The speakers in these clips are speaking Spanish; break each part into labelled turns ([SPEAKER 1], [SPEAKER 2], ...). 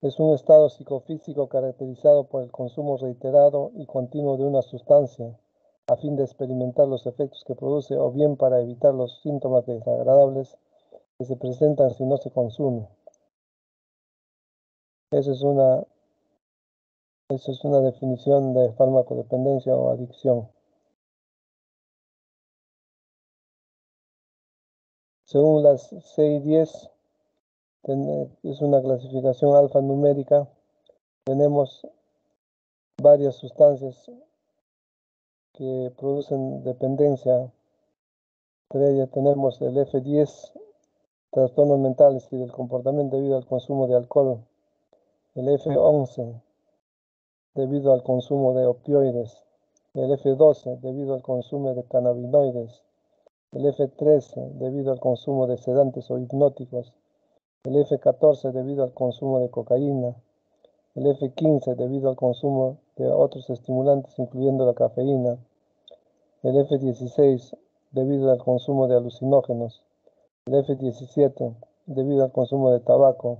[SPEAKER 1] Es un estado psicofísico caracterizado por el consumo reiterado y continuo de una sustancia a fin de experimentar los efectos que produce o bien para evitar los síntomas desagradables que se presentan si no se consume. Esa es una, esa es una definición de farmacodependencia o adicción. Según las 610, es una clasificación alfanumérica. Tenemos varias sustancias que producen dependencia. Entre ellas tenemos el F10, trastornos mentales y del comportamiento debido al consumo de alcohol. El F11, debido al consumo de opioides. El F12, debido al consumo de cannabinoides. El F13, debido al consumo de sedantes o hipnóticos. El F14 debido al consumo de cocaína, el F15 debido al consumo de otros estimulantes incluyendo la cafeína, el F16 debido al consumo de alucinógenos, el F17 debido al consumo de tabaco,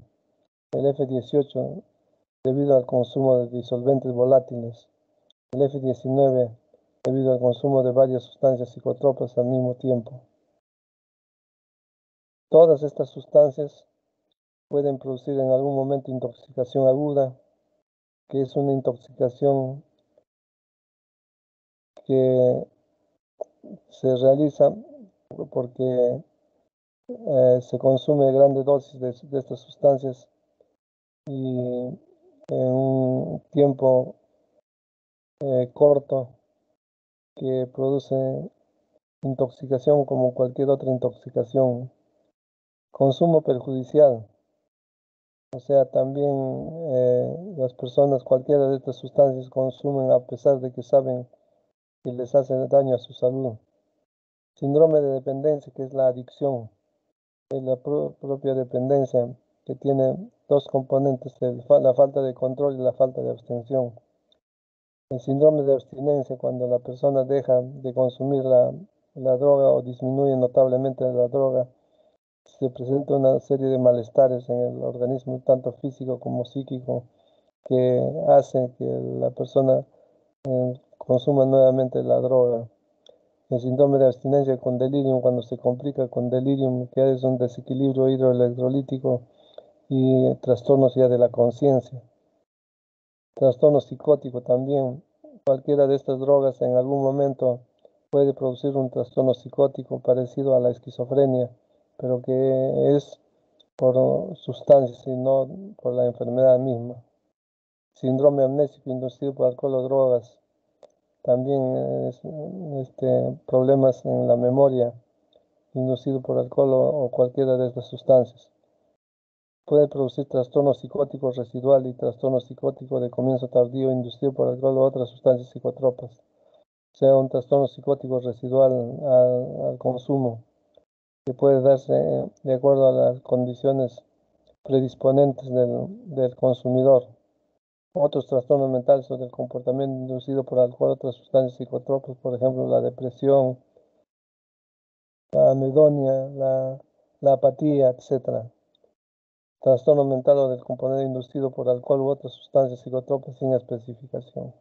[SPEAKER 1] el F18 debido al consumo de disolventes volátiles, el F19 debido al consumo de varias sustancias psicotropas al mismo tiempo. Todas estas sustancias pueden producir en algún momento intoxicación aguda, que es una intoxicación que se realiza porque eh, se consume grandes dosis de, estas sustancias y en un tiempo eh, corto que produce intoxicación como cualquier otra intoxicación. Consumo perjudicial. O sea, también eh, las personas cualquiera de estas sustancias consumen a pesar de que saben que les hace daño a su salud. Síndrome de dependencia, que es la adicción, es la propia dependencia que tiene dos componentes, la falta de control y la falta de abstención. El síndrome de abstinencia, cuando la persona deja de consumir la droga o disminuye notablemente la droga, se presenta una serie de malestares en el organismo, tanto físico como psíquico, que hacen que la persona eh, consuma nuevamente la droga. El síndrome de abstinencia con delirium, cuando se complica con delirium, que es un desequilibrio hidroelectrolítico y trastornos ya de la conciencia. Trastorno psicótico también. Cualquiera de estas drogas en algún momento puede producir un trastorno psicótico parecido a la esquizofrenia pero que es por sustancias y no por la enfermedad misma. Síndrome amnésico inducido por alcohol o drogas. También es, este, problemas en la memoria inducido por alcohol o, cualquiera de estas sustancias. Puede producir trastorno psicótico residual y trastorno psicótico de comienzo tardío inducido por alcohol o otras sustancias psicotropas. O sea, un trastorno psicótico residual al consumo que puede darse de acuerdo a las condiciones predisponentes del, consumidor. Otros trastornos mentales o del comportamiento inducido por alcohol, otras sustancias psicotropas, por ejemplo, la depresión, la anedonia, la, la apatía, etc. Trastorno mental o del componente inducido por alcohol u otras sustancias psicotropas sin especificación.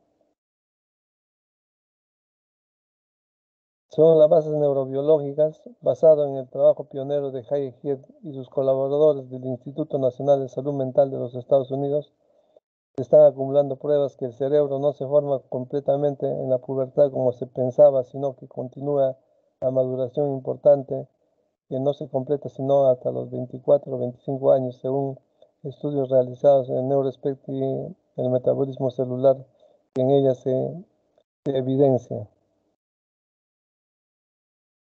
[SPEAKER 1] Son las bases neurobiológicas, basado en el trabajo pionero de Hay Head y sus colaboradores del Instituto Nacional de Salud Mental de los Estados Unidos, están acumulando pruebas que el cerebro no se forma completamente en la pubertad como se pensaba, sino que continúa la maduración importante que no se completa sino hasta los 24 o 25 años, según estudios realizados en Neurospect y el metabolismo celular que en ella se evidencia.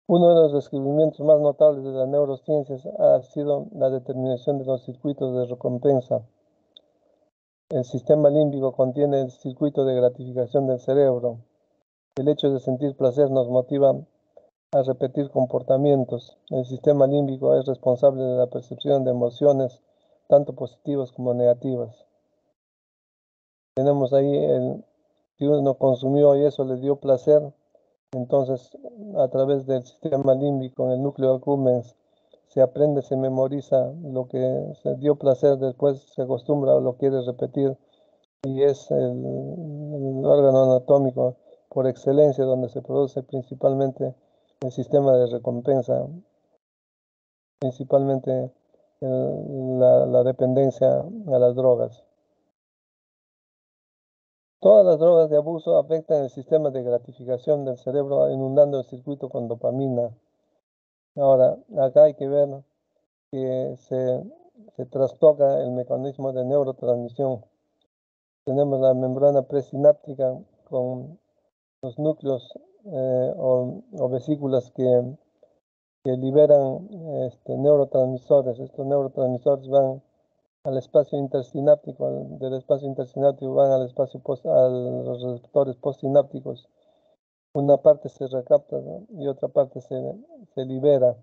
[SPEAKER 1] Uno de los descubrimientos más notables de las neurociencias ha sido la determinación de los circuitos de recompensa. El sistema límbico contiene el circuito de gratificación del cerebro. El hecho de sentir placer nos motiva a repetir comportamientos. El sistema límbico es responsable de la percepción de emociones, tanto positivas como negativas. Tenemos ahí el que uno consumió y eso le dio placer, entonces, a través del sistema límbico en el núcleo accumbens se aprende, se memoriza, lo que se dio placer después se acostumbra o lo quiere repetir y es el, órgano anatómico por excelencia donde se produce principalmente el sistema de recompensa, principalmente la, la dependencia a las drogas. Todas las drogas de abuso afectan el sistema de gratificación del cerebro, inundando el circuito con dopamina. Ahora, acá hay que ver que se, se trastoca el mecanismo de neurotransmisión. Tenemos la membrana presináptica con los núcleos eh, o, vesículas que, que liberan este, neurotransmisores. Estos neurotransmisores van al espacio intersináptico, del espacio intersináptico van al espacio post, a los receptores postsinápticos. Una parte se recapta y otra parte se, se libera.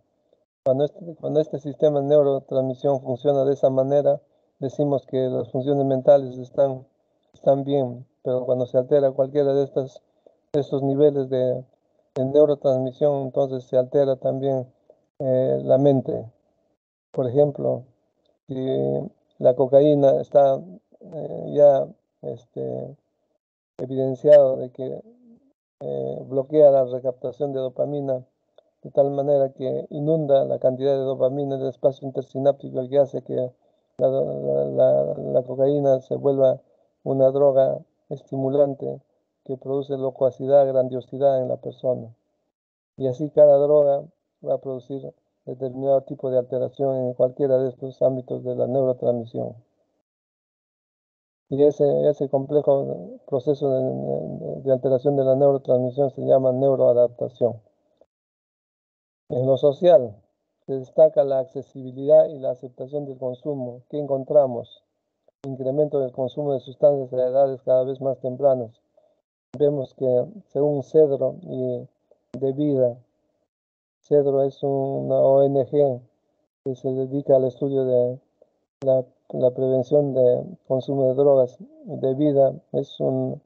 [SPEAKER 1] Cuando este, cuando este sistema de neurotransmisión funciona de esa manera, decimos que las funciones mentales están, están bien, pero cuando se altera cualquiera de, estas, estos niveles de, neurotransmisión, entonces se altera también eh, la mente. Por ejemplo, si la cocaína está eh, ya este, evidenciado de que eh, bloquea la recaptación de dopamina de tal manera que inunda la cantidad de dopamina del espacio intersináptico que hace que la, cocaína se vuelva una droga estimulante que produce locuacidad, grandiosidad en la persona. Y así cada droga va a producir determinado tipo de alteración en cualquiera de estos ámbitos de la neurotransmisión. Y ese, ese complejo proceso de, alteración de la neurotransmisión se llama neuroadaptación. En lo social, se destaca la accesibilidad y la aceptación del consumo. ¿Qué encontramos? Incremento del consumo de sustancias a edades cada vez más tempranas. Vemos que según Cedro y de vida, Cedro es una ONG que se dedica al estudio de la, prevención de consumo de drogas de vida. Es una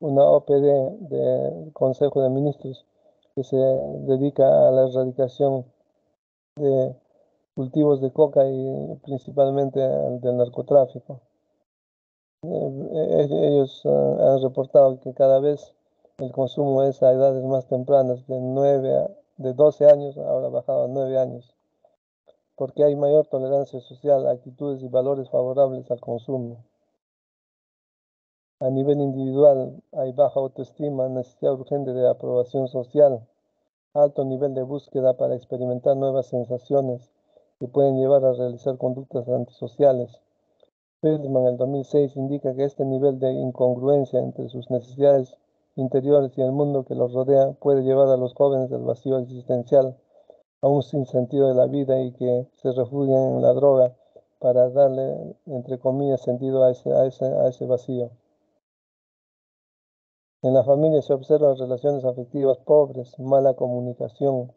[SPEAKER 1] OPD del Consejo de Ministros que se dedica a la erradicación de cultivos de coca y principalmente del narcotráfico. Eh, eh, ellos han reportado que cada vez el consumo es a edades más tempranas, de 9 a de 12 años ahora bajado a 9 años, porque hay mayor tolerancia social, actitudes y valores favorables al consumo. A nivel individual hay baja autoestima, necesidad urgente de aprobación social, alto nivel de búsqueda para experimentar nuevas sensaciones que pueden llevar a realizar conductas antisociales. Feldman en el 2006 indica que este nivel de incongruencia entre sus necesidades interiores y el mundo que los rodea puede llevar a los jóvenes del vacío existencial, a un sinsentido de la vida y que se refugian en la droga para darle, entre comillas, sentido a ese, a ese, a ese vacío. En la familia se observan relaciones afectivas pobres, mala comunicación,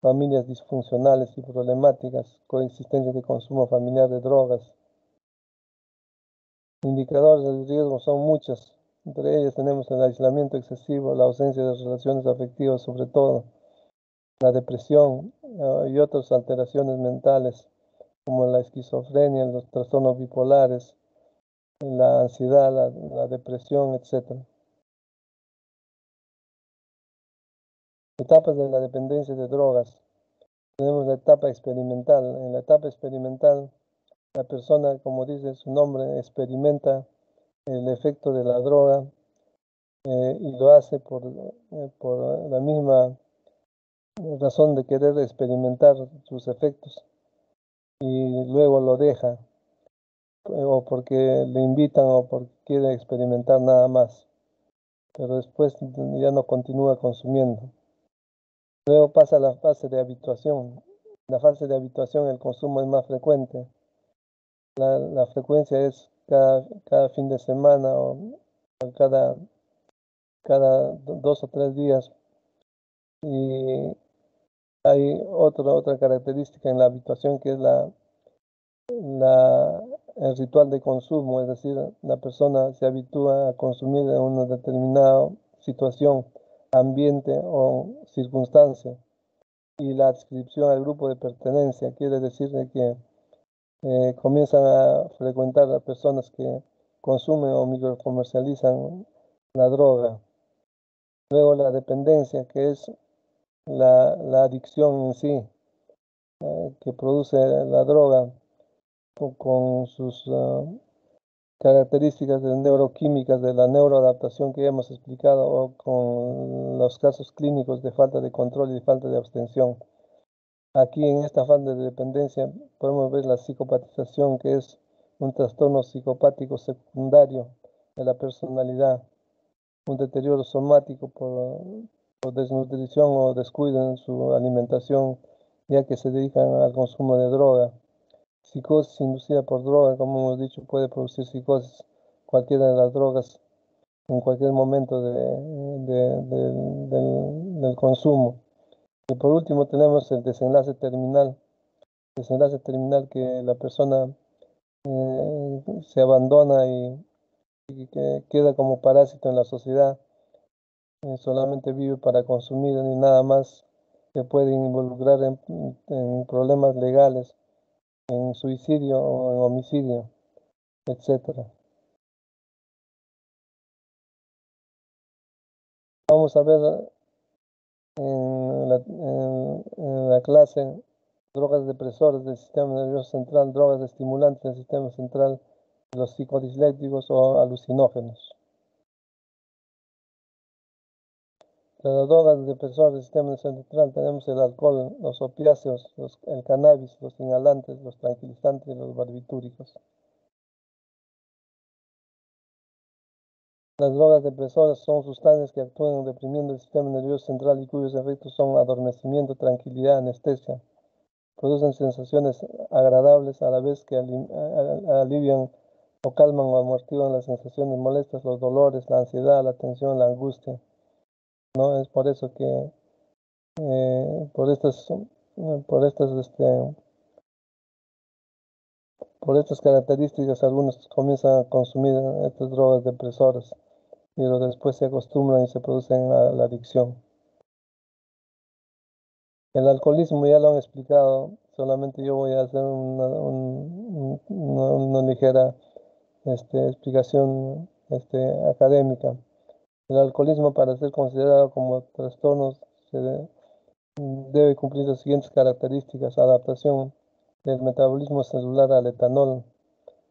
[SPEAKER 1] familias disfuncionales y problemáticas, coexistencia de consumo familiar de drogas. Indicadores del riesgo son muchos, entre ellas tenemos el aislamiento excesivo, la ausencia de relaciones afectivas sobre todo, la depresión ah, y otras alteraciones mentales como la esquizofrenia, los trastornos bipolares, la ansiedad, la, depresión, etc. Etapas de la dependencia de drogas. Tenemos la etapa experimental. En la etapa experimental, la persona, como dice su nombre, experimenta el efecto de la droga eh, y lo hace por, eh, por la misma razón de querer experimentar sus efectos y luego lo deja o porque le invitan o porque quiere experimentar nada más pero después ya no continúa consumiendo. Luego pasa la fase de habituación. La fase de habituación el consumo es más frecuente la, frecuencia es cada, fin de semana o cada, cada dos o tres días. Y hay otra, otra característica en la habitación que es la, la, el ritual de consumo, es decir, la persona se habitúa a consumir en una determinada situación, ambiente o circunstancia. y la adscripción al grupo de pertenencia. Quiere decir que eh, comienzan a frecuentar a personas que consumen o microcomercializan la droga. Luego la dependencia, que es la, adicción en sí, eh, que produce la droga con, sus ah, características de neuroquímicas de la neuroadaptación que hemos explicado o con los casos clínicos de falta de control y falta de abstención. Aquí en esta falta de dependencia podemos ver la psicopatización que es un trastorno psicopático secundario de la personalidad, un deterioro somático por, por desnutrición o descuido en su alimentación ya que se dedican al consumo de droga Psicosis inducida por droga, como hemos dicho, puede producir psicosis cualquiera de las drogas en cualquier momento del, consumo. Y por último tenemos el desenlace terminal. Desenlace terminal que la persona eh, se abandona y, que queda como parásito en la sociedad. Eh, solamente vive para consumir y nada más se puede involucrar en problemas legales en suicidio o en homicidio, etc. Vamos a ver en la, clase drogas depresoras del sistema nervioso central, drogas estimulantes del sistema central, los psicodislécticos o alucinógenos. las drogas depresoras del sistema central tenemos el alcohol, los opiáceos, el cannabis, los inhalantes, los tranquilizantes y los barbitúricos. Las drogas depresoras son sustancias que actúan deprimiendo el sistema nervioso central y cuyos efectos son adormecimiento, tranquilidad, anestesia. Producen sensaciones agradables a la vez que alivian o calman o amortiguan las sensaciones molestas, los dolores, la ansiedad, la tensión, la angustia. ¿no? Es por eso que eh, por estas por estas este, por estas características algunos comienzan a consumir estas drogas depresoras y después se acostumbran y se producen la, la adicción. El alcoholismo ya lo han explicado, solamente yo voy a hacer una, una, ligera este, explicación este, académica. El alcoholismo, para ser considerado como trastorno, debe, cumplir las siguientes características. Adaptación del metabolismo celular al etanol,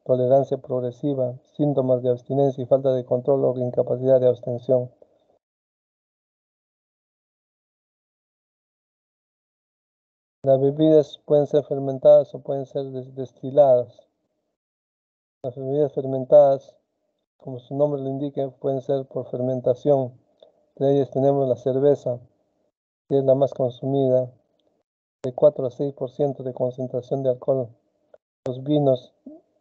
[SPEAKER 1] tolerancia progresiva, síntomas de abstinencia y falta de control o incapacidad de abstención. Las bebidas pueden ser fermentadas o pueden ser destiladas. Las bebidas fermentadas como su nombre lo indica, pueden ser por fermentación. De ellas tenemos la cerveza, que es la más consumida, de 4 a 6% de concentración de alcohol. Los vinos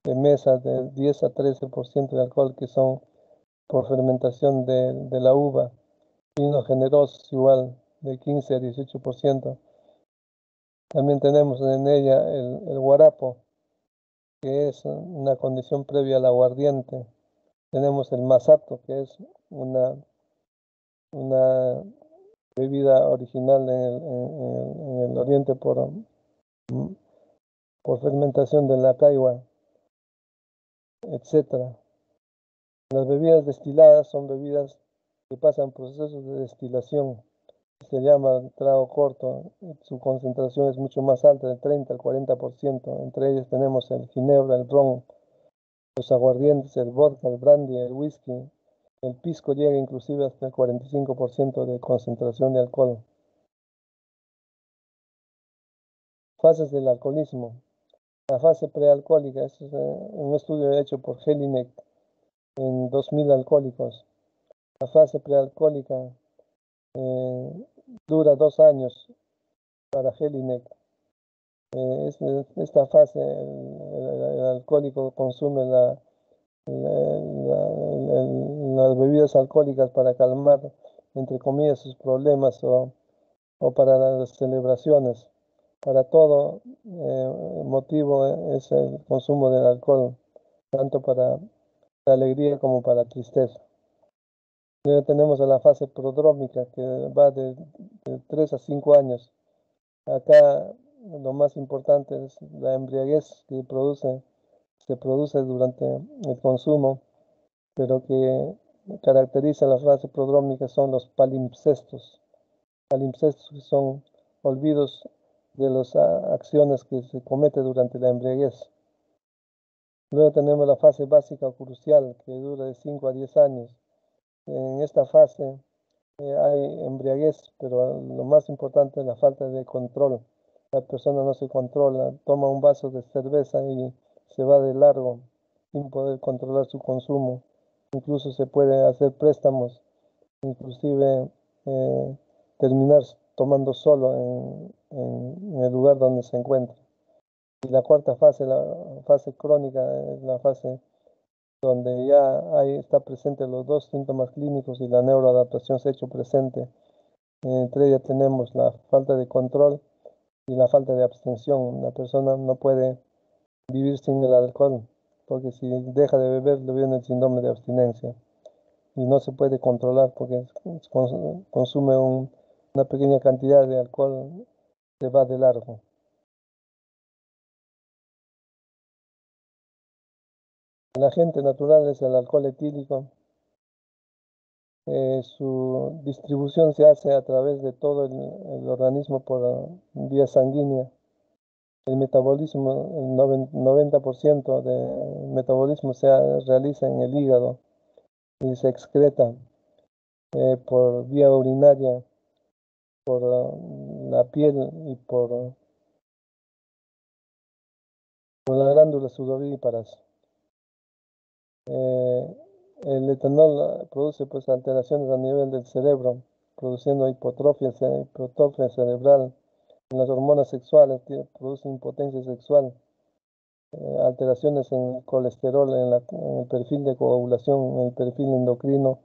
[SPEAKER 1] de mesa de 10 a 13% de alcohol, que son por fermentación de, la uva. Vinos generosos igual, de 15 a 18%. También tenemos en ella el, el guarapo, que es una condición previa al aguardiente tenemos el masato, que es una, una bebida original en el, oriente por, por fermentación de la caigua, etc. Las bebidas destiladas son bebidas que pasan procesos de destilación. Se llama trago corto. Su concentración es mucho más alta, del 30 al 40%. Entre ellas tenemos el ginebra, el ron, los aguardientes, el vodka, el brandy, el whisky, el pisco llega inclusive hasta el 45% de concentración de alcohol. Fases del alcoholismo. La fase prealcohólica es eh, un estudio hecho por Helinek en 2.000 alcohólicos. La fase prealcohólica eh, dura dos años para Helinek eh, esta fase el, alcohólico consume las bebidas alcohólicas para calmar, entre comillas, sus problemas o, para las celebraciones. Para todo eh, motivo es el consumo del alcohol, tanto para la alegría como para la tristeza. Luego tenemos a la fase prodrómica que va de, de 3 a 5 años acá lo más importante es la embriaguez que produce, se produce durante el consumo, pero que caracteriza la frase prodrómica son los palimpsestos. Palimpsestos son olvidos de las acciones que se cometen durante la embriaguez. Luego tenemos la fase básica o crucial que dura de 5 a 10 años. En esta fase eh, hay embriaguez, pero lo más importante es la falta de control. La persona no se controla, toma un vaso de cerveza y se va de largo sin poder controlar su consumo. Incluso se puede hacer préstamos, inclusive eh, terminar tomando solo en, el lugar donde se encuentra. Y la cuarta fase, la fase crónica, es la fase donde ya ahí está presente los dos síntomas clínicos y la neuroadaptación se ha hecho presente. Entre ellas tenemos la falta de control y la falta de abstención. La persona no puede vivir sin el alcohol, porque si deja de beber le viene el síndrome de abstinencia y no se puede controlar porque consume un, una pequeña cantidad de alcohol se va de largo. El agente natural es el alcohol etílico. Eh, su distribución se hace a través de todo el, organismo por vía sanguínea. El metabolismo, el 90% del metabolismo se realiza en el hígado y se excreta eh, por vía urinaria por la piel y por, por las glándulas sudoríparas. Eh, el etanol produce pues alteraciones a nivel del cerebro, produciendo hipotrofia, hipotrofia cerebral. En las hormonas sexuales produce impotencia sexual, eh, alteraciones en el colesterol, en, en, el perfil de coagulación, en el perfil endocrino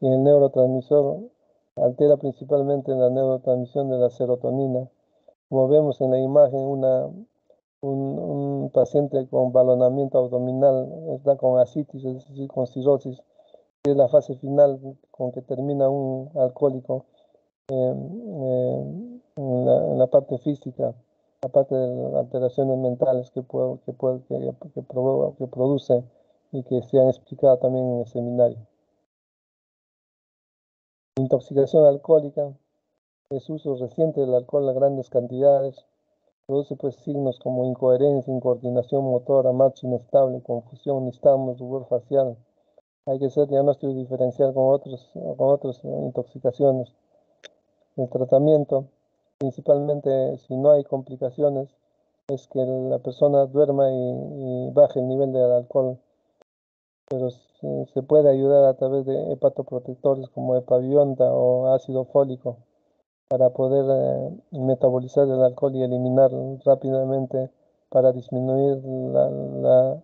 [SPEAKER 1] y en el neurotransmisor altera principalmente la neurotransmisión de la serotonina. Como vemos en la imagen, una, un, paciente con balonamiento abdominal está con asitis, es decir, con cirrosis, que es la fase final con que termina un alcohólico en, la, parte física, aparte de las alteraciones mentales que, puede, que, puede, que, que produce y que se han explicado también en el seminario. Intoxicación alcohólica es uso reciente del alcohol a grandes cantidades. Produce pues signos como incoherencia, incoordinación motora, marcha inestable, confusión, nistagmus, rubor facial. Hay que hacer diagnóstico diferencial con, otros, con otras intoxicaciones. El tratamiento, principalmente si no hay complicaciones, es que la persona duerma y, y baje el nivel del alcohol pero se, puede ayudar a través de hepatoprotectores como epavionta o ácido fólico para poder eh, metabolizar el alcohol y eliminar rápidamente para disminuir la,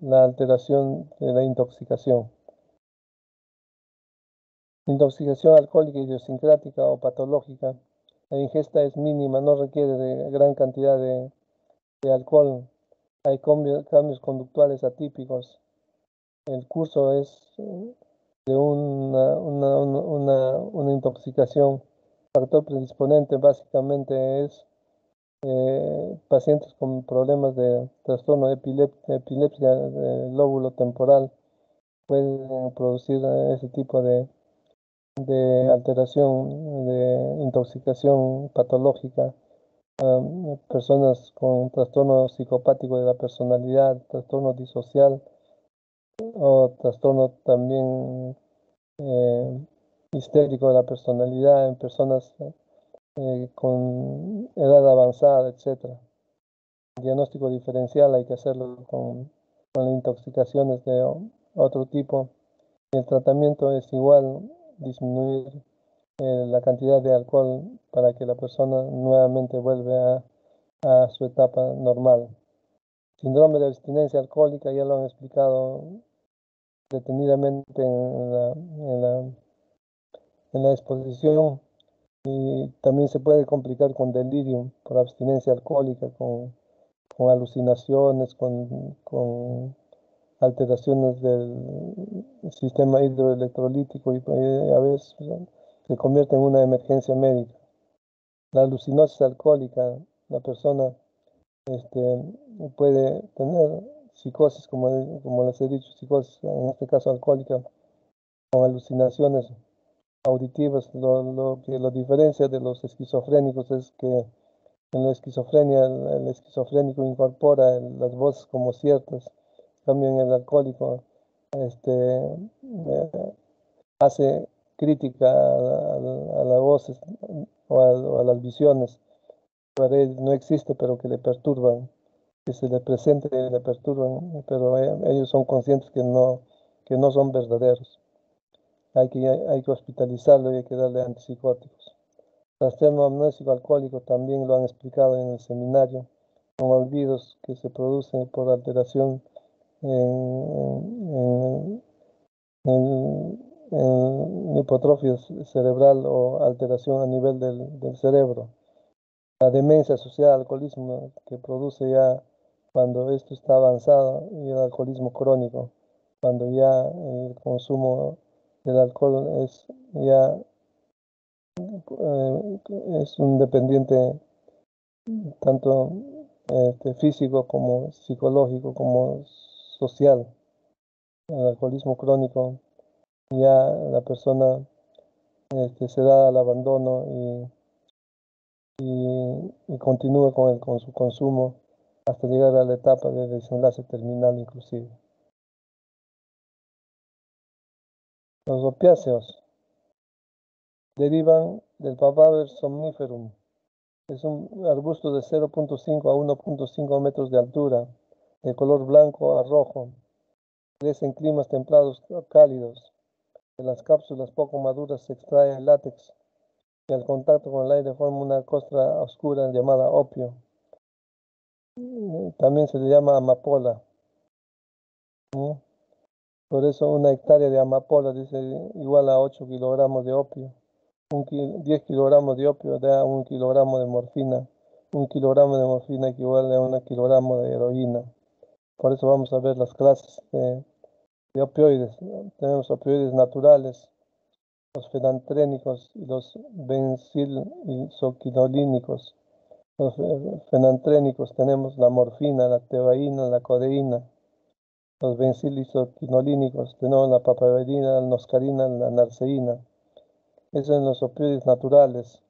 [SPEAKER 1] la, alteración de la intoxicación. Intoxicación alcohólica idiosincrática o patológica. La ingesta es mínima, no requiere de gran cantidad de alcohol hay cambios, conductuales atípicos. El curso es eh, de una, una, una, una intoxicación. Factor predisponente básicamente es eh, pacientes con problemas de trastorno de epilepsia del lóbulo temporal pueden producir ese tipo de, de alteración, de intoxicación patológica personas con trastorno psicopático de la personalidad, trastorno disocial o trastorno también eh, histérico de la personalidad en personas eh, con edad avanzada, etc. diagnóstico diferencial hay que hacerlo con, con intoxicaciones de otro tipo. El tratamiento es igual, disminuir eh, la cantidad de alcohol para que la persona nuevamente vuelva a, su etapa normal. Síndrome de abstinencia alcohólica ya lo han explicado detenidamente en la, en la, en la exposición y también se puede complicar con delirium por abstinencia alcohólica, con, alucinaciones, con, con, alteraciones del sistema hidroelectrolítico y a veces se convierte en una emergencia médica. la alucinosis alcohólica, la persona este, puede tener psicosis, como, como les he dicho, psicosis, en este caso alcohólica, con alucinaciones auditivas. Lo, que lo diferencia de los esquizofrénicos es que en la esquizofrenia el, esquizofrénico incorpora las voces como ciertas, también el alcohólico este, eh, hace crítica a, las voces o a, las visiones para él no existe, pero que le perturban, que se le presente y le perturban, pero eh, ellos son conscientes que no, que no son verdaderos. Hay que, hay que hospitalizarlo y hay que darle antipsicóticos. Trastorno amnésico alcohólico también lo han explicado en el seminario, con olvidos que se producen por alteración en, hipotrofia cerebral o alteración a nivel del, del cerebro la demencia asociada al alcoholismo que produce ya cuando esto está avanzado y el alcoholismo crónico, cuando ya el consumo del alcohol es ya eh, es un dependiente tanto este, físico como psicológico como social. El alcoholismo crónico ya la persona este, se da al abandono y y, continúe con, el, con su consumo hasta llegar a la etapa de desenlace terminal inclusive. Los opiáceos derivan del Papaver somniferum. Es un arbusto de 0.5 a 1.5 metros de altura, de color blanco a rojo. Crece en climas templados cálidos. De las cápsulas poco maduras se extrae el látex y al contacto con el aire forma una costra oscura llamada opio. También se le llama amapola. Por eso una hectárea de amapola dice igual a 8 kilogramos de opio. 10 kilogramos de opio da un kilogramo de morfina. Un kilogramo de morfina equivale a un kilogramo de heroína. Por eso vamos a ver las clases de opioides. Tenemos opioides naturales, los fenantrénicos y los benzilisoquinolínicos. Los fenantrénicos tenemos la morfina, la tebaína, la codeína. Los benzilisoquinolínicos tenemos la papaverina, la noscarina, la narceína. Esos son los opioides naturales.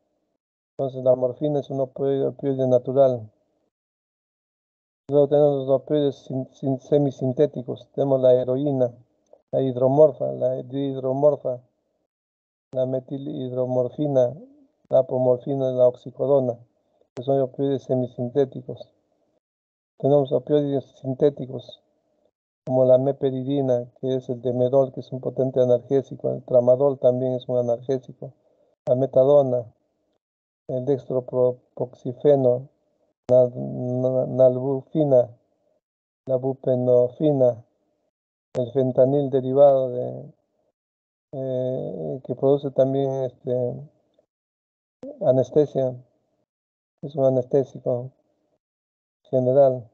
[SPEAKER 1] Entonces la morfina es un opioide, natural. Luego tenemos los opioides semisintéticos. Tenemos la heroína, la hidromorfa, la dihidromorfa, la metilhidromorfina, la apomorfina y la oxicodona, que son opioides semisintéticos. Tenemos opioides sintéticos, como la meperidina, que es el demedol, que es un potente analgésico, el tramadol también es un analgésico, la metadona, el dextropropoxifeno, nalbufina, la bupenofina, el fentanil derivado de eh, que produce también este, anestesia, es un anestésico general,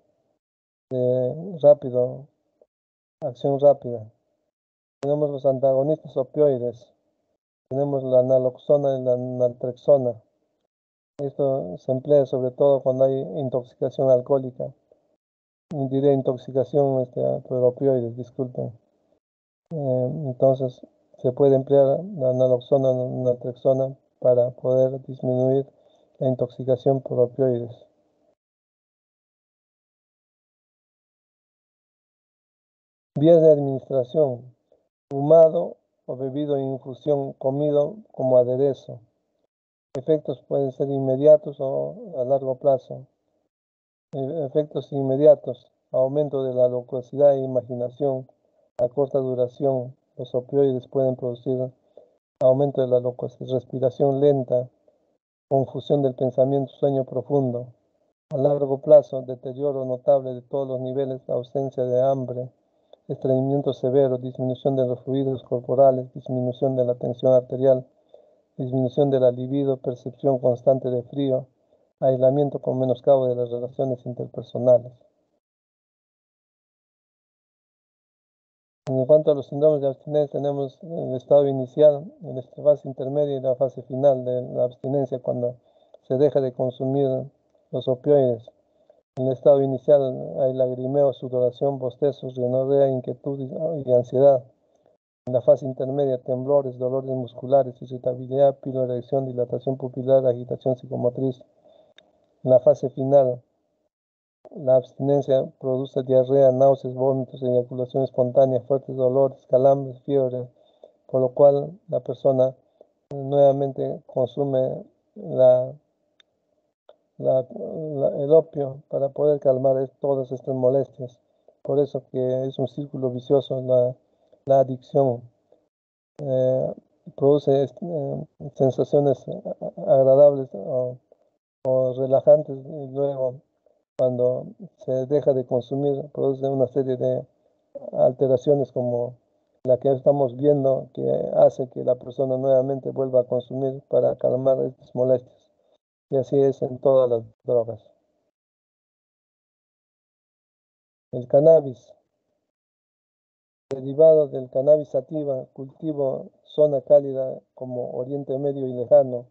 [SPEAKER 1] rápido, acción rápida. Tenemos los antagonistas opioides, tenemos la naloxona y la naltrexona. Esto se emplea sobre todo cuando hay intoxicación alcohólica. Diré intoxicación este, por opioides, disculpen. Eh, entonces, se puede emplear la naloxona o naltrexona para poder disminuir la intoxicación por opioides. Vías de administración. Fumado o bebido en infusión, comido como aderezo. Efectos pueden ser inmediatos o a largo plazo. E-, efectos inmediatos. Aumento de la locuacidad e imaginación a corta duración, los opioides pueden producir aumento de la locuacidad, respiración lenta, confusión del pensamiento, sueño profundo. A largo plazo, deterioro notable de todos los niveles, ausencia de hambre, estreñimiento severo, disminución de los fluidos corporales, disminución de la tensión arterial, disminución de la libido, percepción constante de frío, aislamiento con menoscabo de las relaciones interpersonales. En cuanto a los síndromes de abstinencia, tenemos el estado inicial, la fase intermedia y la fase final de la abstinencia, cuando se deja de consumir los opioides. En el estado inicial hay lagrimeo, sudoración, bostezos, rinorrea, inquietud y ansiedad. En la fase intermedia, temblores, dolores musculares, irritabilidad, piloerección, dilatación pupilar, agitación psicomotriz. En la fase final, la abstinencia produce diarrea, náuseas, vómitos, eyaculación espontánea, fuertes dolores, calambres, fiebre, por lo cual la persona nuevamente consume el opio para poder calmar todas estas molestias. Por eso que es un círculo vicioso la, la adicción. Eh, produce eh, sensaciones agradables o, o relajantes y luego cuando se deja de consumir, produce una serie de alteraciones como la que estamos viendo, que hace que la persona nuevamente vuelva a consumir para calmar estas molestias. Y así es en todas las drogas. El cannabis, derivado del cannabis sativa, cultivo zona cálida como Oriente Medio y Lejano,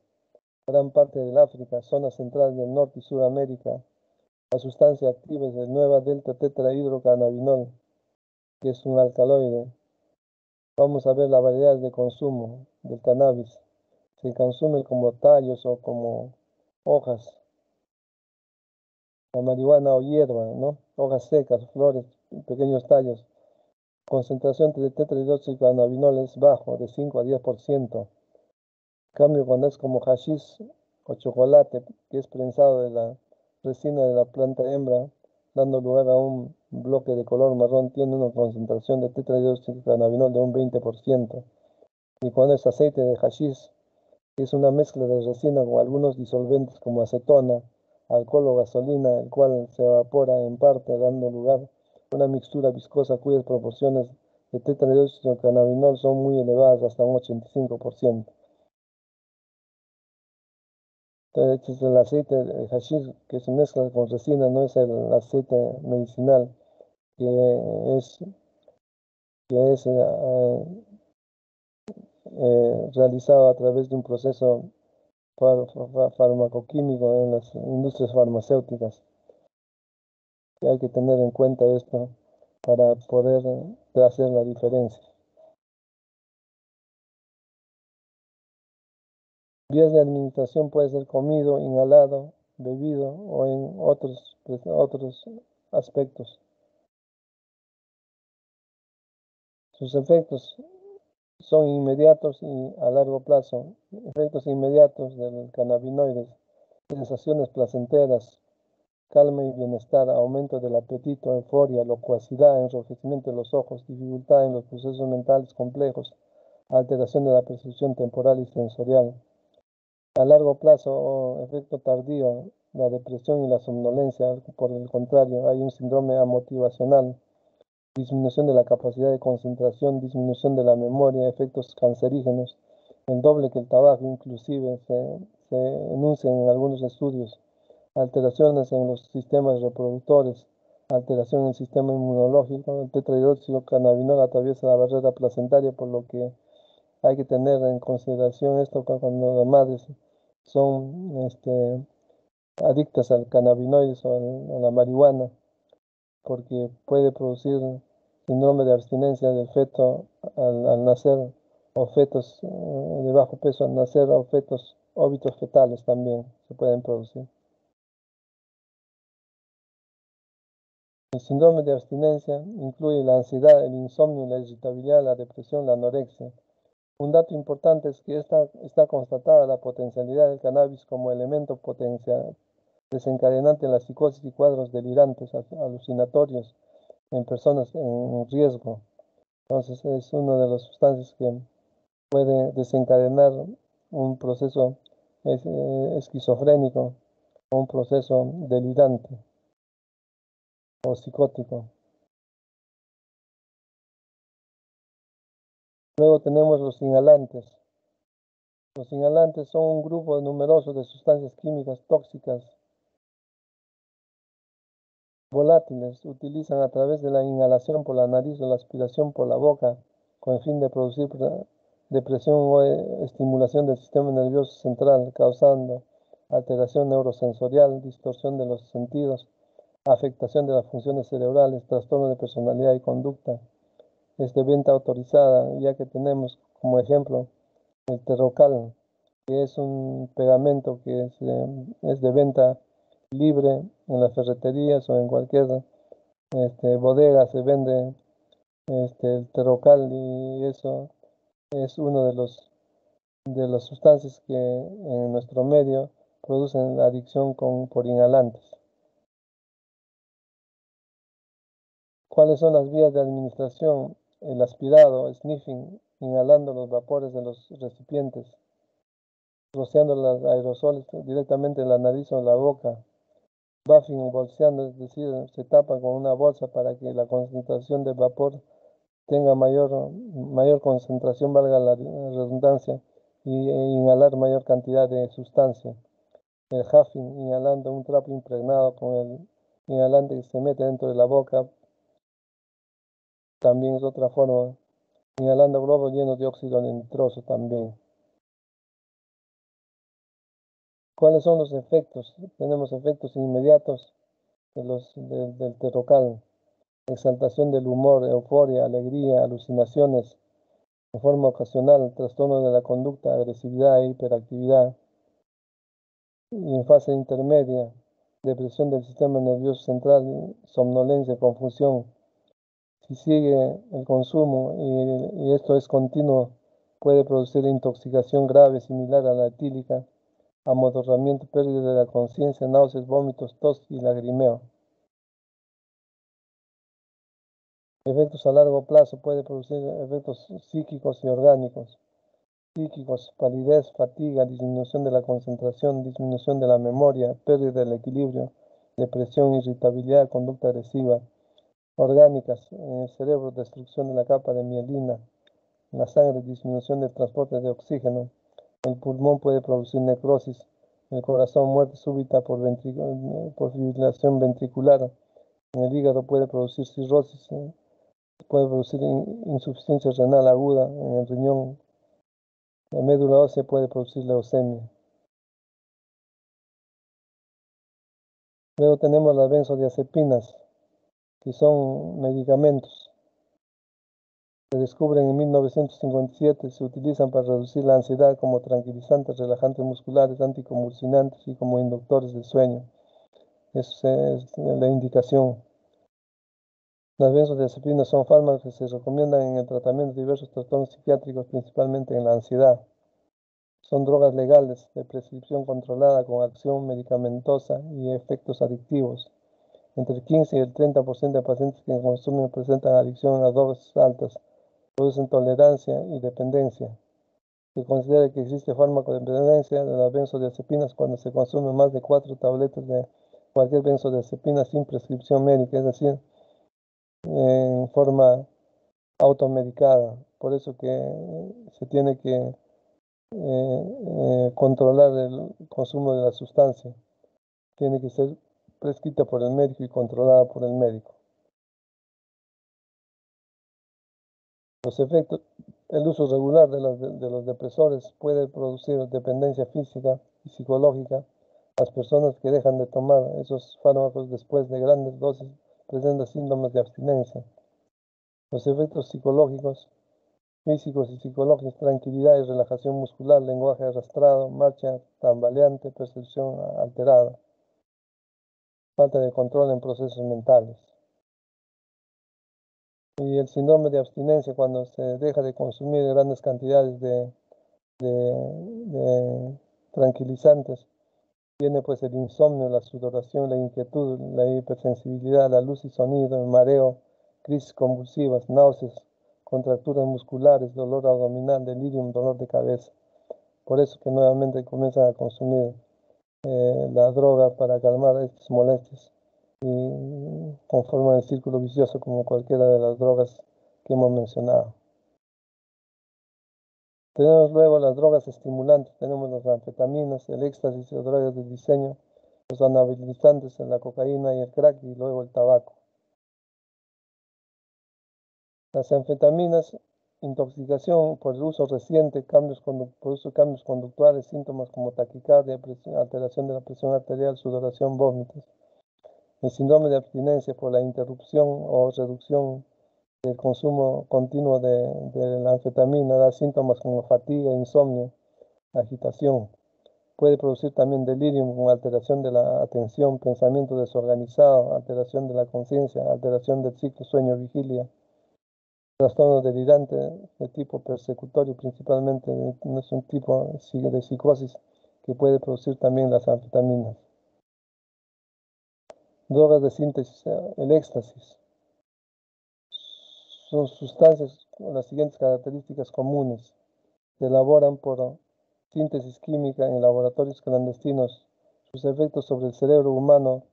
[SPEAKER 1] gran parte del África, zona central del Norte y Sudamérica, la sustancia activa es el nueva delta tetrahidrocannabinol, que es un alcaloide. Vamos a ver la variedad de consumo del cannabis. Se consume como tallos o como hojas. La marihuana o hierba, ¿no? Hojas secas, flores, pequeños tallos. Concentración de tetrahidrocannabinol es bajo, de 5 a 10%. En cambio, cuando es como hashish o chocolate, que es prensado de la resina de la planta hembra, dando lugar a un bloque de color marrón, tiene una concentración de tetrahidrocannabinol de un 20%. Y cuando es aceite de hashish, que es una mezcla de resina con algunos disolventes como acetona, alcohol o gasolina, el cual se evapora en parte, dando lugar una mixtura viscosa cuyas proporciones de tetrahidrocannabinol son muy elevadas, hasta un 85%. Este es el aceite de hashish que se mezcla con resina, no es el aceite medicinal que es, que es eh, eh, realizado a través de un proceso farmacoquímico en las industrias farmacéuticas. Y hay que tener en cuenta esto para poder hacer la diferencia. Vías de administración puede ser comido, inhalado, bebido o en otros, pues, otros aspectos. Sus efectos son inmediatos y a largo plazo. Efectos inmediatos del cannabinoides, sensaciones placenteras, calma y bienestar, aumento del apetito, euforia, locuacidad, enrojecimiento de los ojos, dificultad en los procesos mentales complejos, alteración de la percepción temporal y sensorial. A largo plazo o efecto tardío, la depresión y la somnolencia, por el contrario, hay un síndrome amotivacional, disminución de la capacidad de concentración, disminución de la memoria, efectos cancerígenos, el doble que el tabaco inclusive se, se enuncian en algunos estudios, alteraciones en los sistemas reproductores, alteración en el sistema inmunológico, el tetrahidróxido cannabinol atraviesa la barrera placentaria, por lo que hay que tener en consideración esto cuando las madres son este, adictas al cannabinoides o a la marihuana, porque puede producir síndrome de abstinencia del feto al, nacer, o fetos eh, de bajo peso al nacer, o fetos óbitos fetales también se pueden producir. El síndrome de abstinencia incluye la ansiedad, el insomnio, la irritabilidad, la depresión, la anorexia. Un dato importante es que está, constatada la potencialidad del cannabis como elemento potencial, desencadenante en la psicosis y cuadros delirantes, alucinatorios en personas en riesgo. Entonces es una de las sustancias que puede desencadenar un proceso eh, esquizofrénico o un proceso delirante o psicótico. Luego tenemos los inhalantes. Los inhalantes son un grupo numeroso de sustancias químicas tóxicas volátiles. Utilizan a través de la inhalación por la nariz o la aspiración por la boca con el fin de producir depresión o estimulación del sistema nervioso central, causando alteración neurosensorial, distorsión de los sentidos, afectación de las funciones cerebrales, trastorno de personalidad y conducta. Es de venta autorizada, ya que tenemos como ejemplo el terrocal, que es un pegamento que es, es de venta libre en las ferreterías o en cualquier este, bodega se vende este, el terrocal y eso es uno de los de las sustancias que en nuestro medio producen adicción con, por inhalantes. ¿Cuáles son las vías de administración? El aspirado, sniffing, inhalando los vapores de los recipientes, rociando los aerosoles directamente en la nariz o en la boca, buffing o bolseando, es decir, se tapa con una bolsa para que la concentración de vapor tenga mayor, mayor concentración, valga la redundancia, y e inhalar mayor cantidad de sustancia. El huffing, inhalando un trapo impregnado con el inhalante que se mete dentro de la boca, también es otra forma. Inhalando globos llenos de óxido nitroso también. ¿Cuáles son los efectos? Tenemos efectos inmediatos de los, del terrocal. Exaltación del humor, euforia, alegría, alucinaciones, de forma ocasional, trastorno de la conducta, agresividad e hiperactividad. Y en fase intermedia, depresión del sistema nervioso central, somnolencia, confusión. Si sigue el consumo y, esto es continuo, puede producir intoxicación grave similar a la etílica amodorramiento, pérdida de la conciencia, náuseas, vómitos, tos y lagrimeo. Efectos a largo plazo puede producir efectos psíquicos y orgánicos. Psíquicos, palidez, fatiga, disminución de la concentración, disminución de la memoria, pérdida del equilibrio, depresión, irritabilidad, conducta agresiva. Orgánicas, en el cerebro, destrucción de la capa de mielina. En la sangre, disminución del transporte de oxígeno. El pulmón puede producir necrosis, el corazón muerte súbita por, por fibrilación ventricular, en el hígado puede producir cirrosis, eh, puede producir insuficiencia renal aguda, en el riñón, la médula ósea puede producir leucemia. Luego tenemos las benzodiazepinas, que son medicamentos se descubren en 1957, se utilizan para reducir la ansiedad como tranquilizantes, relajantes musculares, anticonvulsionantes y como inductores del sueño. Esa es la indicación. Las benzodiazepinas son fármacos que se recomiendan en el tratamiento de diversos trastornos psiquiátricos, principalmente en la ansiedad. Son drogas legales de prescripción controlada con acción medicamentosa y efectos adictivos. Entre el 15 y el 30% de pacientes que consumen presentan adicción a dosis altas producen tolerancia y dependencia. Se considera que existe fármaco de las benzodiazepinas cuando se consume más de cuatro tabletas de cualquier benzodiazepina sin prescripción médica, es decir, en forma automedicada. Por eso que se tiene que eh, eh, controlar el consumo de la sustancia. Tiene que ser prescrita por el médico y controlada por el médico. Los efectos, el uso regular de los, de los depresores puede producir dependencia física y psicológica. Las personas que dejan de tomar esos fármacos después de grandes dosis presentan síntomas de abstinencia. Los efectos psicológicos, físicos y psicológicos, tranquilidad y relajación muscular, lenguaje arrastrado, marcha tambaleante, percepción alterada, falta de control en procesos mentales y el síndrome de abstinencia cuando se deja de consumir grandes cantidades de, tranquilizantes. Tiene pues el insomnio, la sudoración, la inquietud, la hipersensibilidad, la luz y sonido, el mareo, crisis convulsivas, náuseas, contracturas musculares, dolor abdominal, delirium, dolor de cabeza. Por eso que nuevamente comienzan a consumir eh, la droga para calmar estas molestias y conforman el círculo vicioso como cualquiera de las drogas que hemos mencionado. Tenemos luego las drogas estimulantes, tenemos las anfetaminas, el éxtasis, las drogas de diseño, los anabilizantes, la cocaína y el crack y luego el tabaco. Las anfetaminas intoxicación por el uso reciente, cambios, cambios conductuales, síntomas como taquicardia, alteración de la presión arterial, sudoración, vómitos. El síndrome de abstinencia por la interrupción o reducción del consumo continuo de, de la anfetamina da síntomas como fatiga, insomnio, agitación. Puede producir también delirio con alteración de la atención, pensamiento desorganizado, alteración de la conciencia, alteración del ciclo sueño-vigilia, trastorno delirante de tipo persecutorio, principalmente no es un tipo de psicosis que puede producir también las anfetaminas. Drogas de síntesis, el éxtasis. Son sustancias con las siguientes características comunes. Se elaboran por síntesis química en laboratorios clandestinos. Sus efectos sobre el cerebro humano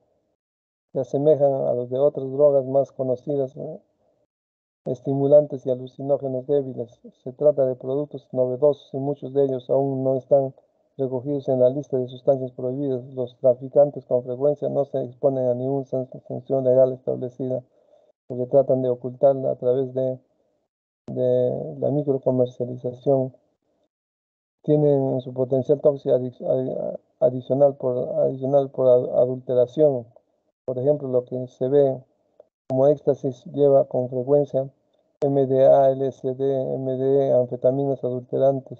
[SPEAKER 1] se asemejan a los de otras drogas más conocidas, estimulantes y alucinógenos débiles. Se trata de productos novedosos y muchos de ellos aún no están recogidos en la lista de sustancias prohibidas. Los traficantes con frecuencia no se exponen a ninguna sanción legal establecida porque tratan de ocultarla a través de, la microcomercialización tienen su potencial tóxico adicional por adulteración. Por ejemplo, lo que se ve como éxtasis lleva con frecuencia MDA, LSD, MDE, anfetaminas adulterantes.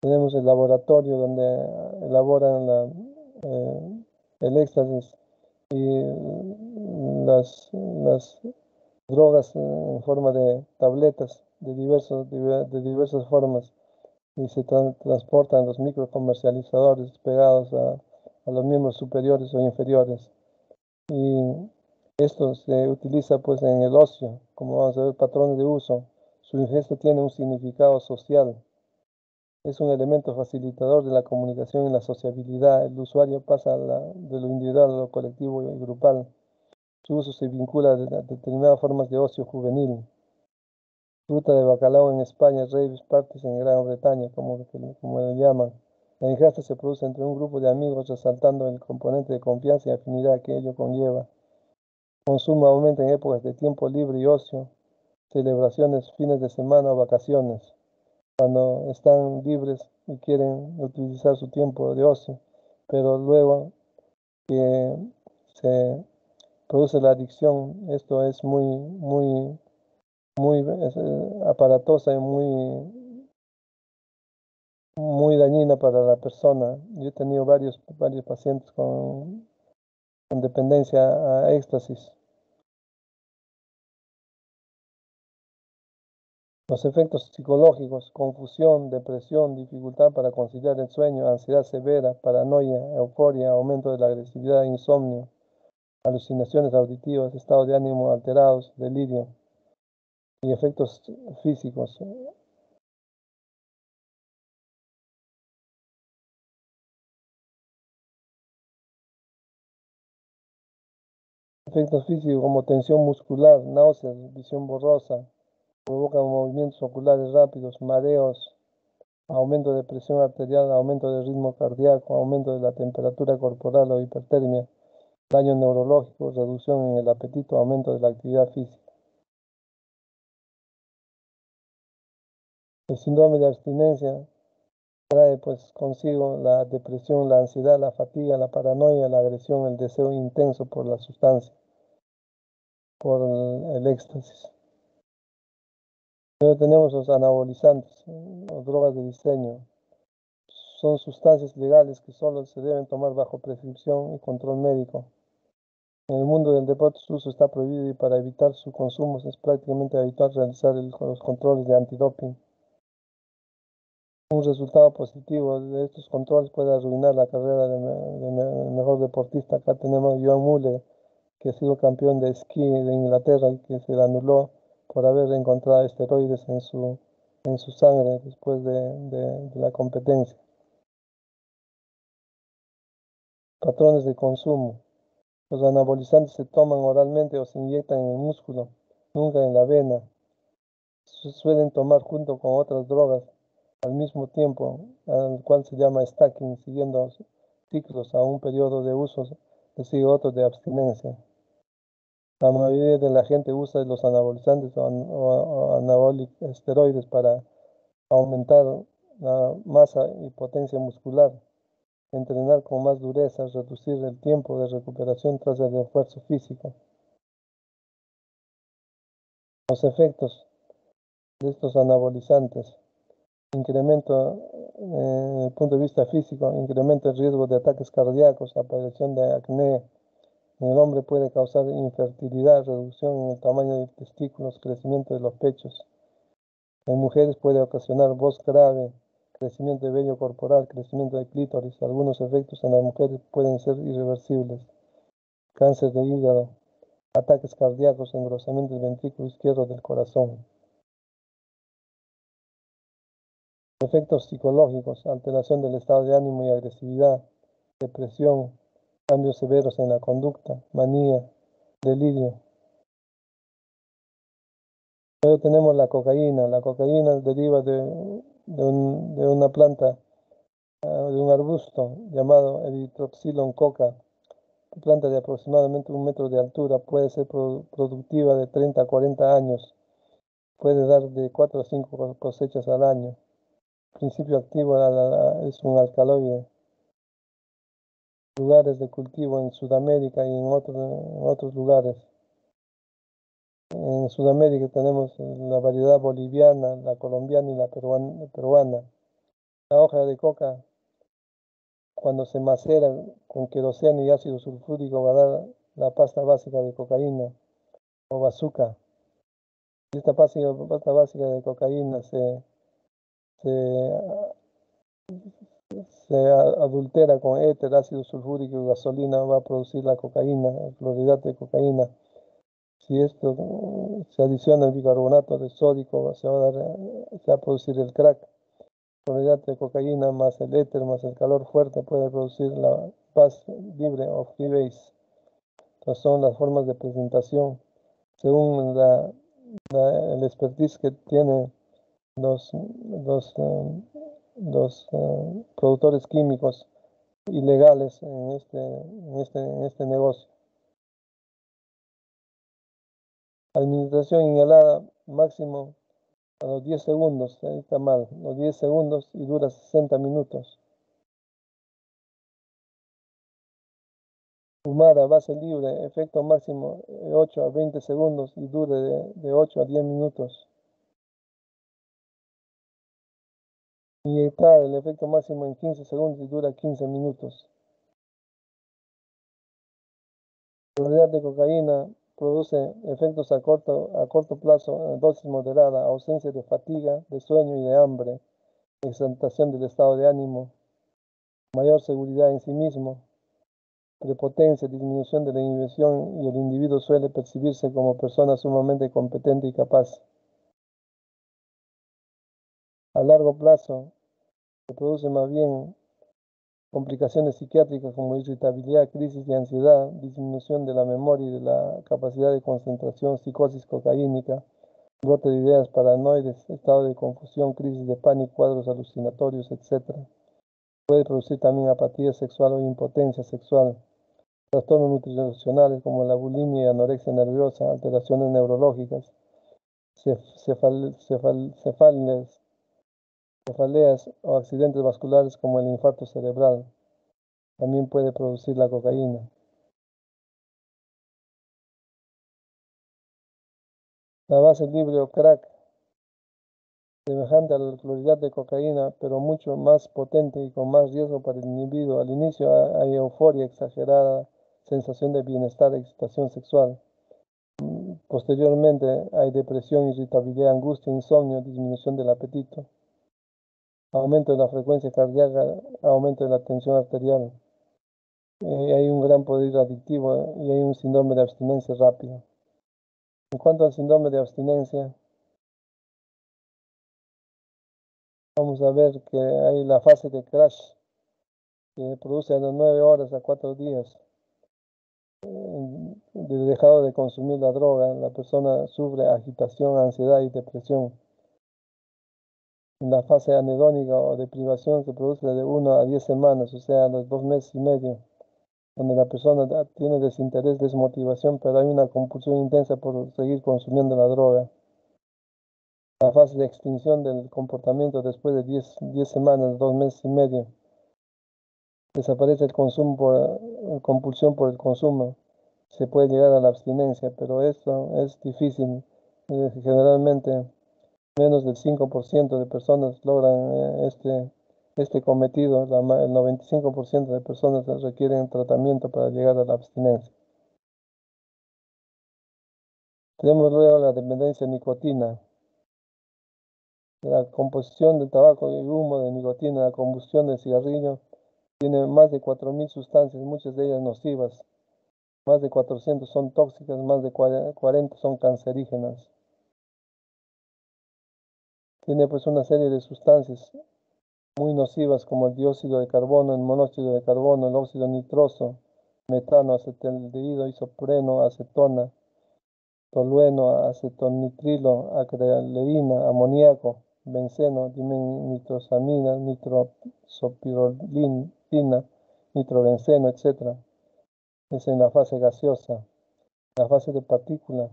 [SPEAKER 1] Tenemos el laboratorio donde elaboran eh, el éxtasis y las, las drogas en forma de tabletas de, diversos, de diversas formas y se transportan los microcomercializadores pegados a, los miembros superiores o inferiores. Y esto se utiliza pues en el ocio, como vamos a ver, patrones de uso. Su ingesta tiene un significado social. Es un elemento facilitador de la comunicación y la sociabilidad. El usuario pasa de lo individual a lo colectivo y grupal. Su uso se vincula a determinadas formas de ocio juvenil. Fruta de bacalao en España, raves parties en Gran Bretaña, como, como le llaman. La ingesta se produce entre un grupo de amigos resaltando el componente de confianza y afinidad que ello conlleva. Consumo aumenta en épocas de tiempo libre y ocio, celebraciones, fines de semana o vacaciones, cuando están libres y quieren utilizar su tiempo de ocio, pero luego que se produce la adicción, esto es muy, muy muy eh, aparatosa y muy, muy dañina para la persona. Yo he tenido varios, varios pacientes con, con dependencia a éxtasis. Los efectos psicológicos, confusión, depresión, dificultad para conciliar el sueño, ansiedad severa, paranoia, euforia, aumento de la agresividad, insomnio, alucinaciones auditivas, estado de ánimo alterados, delirio y efectos físicos. Efectos físicos como tensión muscular, náuseas, visión borrosa, provocan movimientos oculares rápidos, mareos, aumento de presión arterial, aumento del ritmo cardíaco, aumento de la temperatura corporal o hipertermia, daño neurológico, reducción en el apetito, aumento de la actividad física. El síndrome de abstinencia trae pues consigo la depresión, la ansiedad, la fatiga, la paranoia, la agresión, el deseo intenso por la sustancia, por el, éxtasis. Luego tenemos los anabolizantes, o drogas de diseño. Son sustancias legales que solo se deben tomar bajo prescripción y control médico. En el mundo del deporte su uso está prohibido y para evitar su consumo es prácticamente habitual realizar los controles de antidoping. Un resultado positivo de estos controles puede arruinar la carrera del mejor deportista. Acá tenemos Joan Muller, que ha sido campeón de esquí de Inglaterra y que se le anuló por haber encontrado esteroides en su, en su sangre después de, de la competencia. Patrones de consumo. Los anabolizantes se toman oralmente o se inyectan en el músculo, nunca en la vena. Se suelen tomar junto con otras drogas al mismo tiempo, al cual se llama stacking, siguiendo ciclos a un periodo de uso, le sigue otro de abstinencia. La mayoría de la gente usa los anabolizantes o, anabólicos esteroides para aumentar la masa y potencia muscular, entrenar con más dureza, reducir el tiempo de recuperación tras el esfuerzo físico. Los efectos de estos anabolizantes incremento desde el punto de vista físico, incrementa el riesgo de ataques cardíacos, aparición de acné. En el hombre puede causar infertilidad, reducción en el tamaño de los testículos, crecimiento de los pechos. En mujeres puede ocasionar voz grave, crecimiento de vello corporal, crecimiento de clítoris. Algunos efectos en las mujeres pueden ser irreversibles. Cáncer de hígado, ataques cardíacos, engrosamiento del ventrículo izquierdo del corazón. Efectos psicológicos, alteración del estado de ánimo y agresividad, depresión, cambios severos en la conducta, manía, delirio. Luego tenemos la cocaína. La cocaína deriva de, una planta, ah, de un arbusto llamado Erythrocylon coca, planta de aproximadamente un metro de altura, puede ser productiva de 30 a 40 años, puede dar de 4 a 5 cosechas al año principio activo es un alcaloide. Lugares de cultivo en Sudamérica y en otros, otros lugares. En Sudamérica tenemos la variedad boliviana, la colombiana y la peruana. La hoja de coca, cuando se macera con queroseno y ácido sulfúrico, va a dar la pasta básica de cocaína o bazooka. Esta pasta básica de cocaína se, adultera con éter, ácido sulfúrico y gasolina, va a producir la cocaína, el clorhidrato de cocaína. Si esto se adiciona al bicarbonato de sódico, se va, a dar, se va a producir el crack. El clorhidrato de cocaína más el éter más el calor fuerte puede producir la paz libre o freebase. Estas son las formas de presentación según la, el expertise que tiene los, los, eh, eh, productores químicos ilegales en este, en este, en este negocio. Administración inhalada máximo a los 10 segundos, ahí está mal, los 10 segundos y dura 60 minutos. Fumada, base libre, efecto máximo 8 a 20 segundos y dure de, de 8 a 10 minutos. Está el efecto máximo en 15 segundos y dura 15 minutos. La cantidad de cocaína produce efectos a corto, a corto plazo, dosis moderada, ausencia de fatiga, de sueño y de hambre, exaltación del estado de ánimo, mayor seguridad en sí mismo, prepotencia, disminución de la inhibición y el individuo suele percibirse como persona sumamente competente y capaz. A largo plazo, produce más bien complicaciones psiquiátricas como irritabilidad, crisis de ansiedad, disminución de la memoria y de la capacidad de concentración, psicosis cocaínica, brote de ideas paranoides, estado de confusión, crisis de pánico, cuadros alucinatorios, etc. Puede producir también apatía sexual o impotencia sexual, trastornos nutricionales como la bulimia y anorexia nerviosa, alteraciones neurológicas, cefales, o accidentes vasculares como el infarto cerebral. También puede producir la cocaína. La base libre o crack, semejante a la cloridad de cocaína, pero mucho más potente y con más riesgo para el individuo. Al inicio hay euforia exagerada, sensación de bienestar, excitación sexual. Posteriormente hay depresión, irritabilidad, angustia, insomnio, disminución del apetito aumento de la frecuencia cardíaca, aumento de la tensión arterial. Eh, hay un gran poder adictivo y hay un síndrome de abstinencia rápida. En cuanto al síndrome de abstinencia, vamos a ver que hay la fase de crash que produce de 9 horas a 4 días eh, de dejado de consumir la droga. La persona sufre agitación, ansiedad y depresión. La fase anedónica o de privación se produce de 1 a 10 semanas, o sea, los dos meses y medio. donde la persona tiene desinterés, desmotivación, pero hay una compulsión intensa por seguir consumiendo la droga. La fase de extinción del comportamiento después de 10 semanas, 2 meses y medio. Desaparece el consumo por compulsión por el consumo. Se puede llegar a la abstinencia, pero esto es difícil. Eh, generalmente menos del 5% de personas logran eh, este este cometido, el 95% de personas requieren tratamiento para llegar a la abstinencia. Tenemos luego la dependencia de nicotina. La composición del tabaco y humo de nicotina, la combustión del cigarrillo, tiene más de 4.000 sustancias, muchas de ellas nocivas. Más de 400 son tóxicas, más de 40 son cancerígenas. Tiene pues una serie de sustancias muy nocivas como el dióxido de carbono, el monóxido de carbono, el óxido nitroso, metano, acetaldehído, isopreno, acetona, tolueno, acetonitrilo, acraleína, amoníaco, benceno, nitrosamina, nitrosopirolina, nitrobenceno, etc. Es en la fase gaseosa. La fase de partícula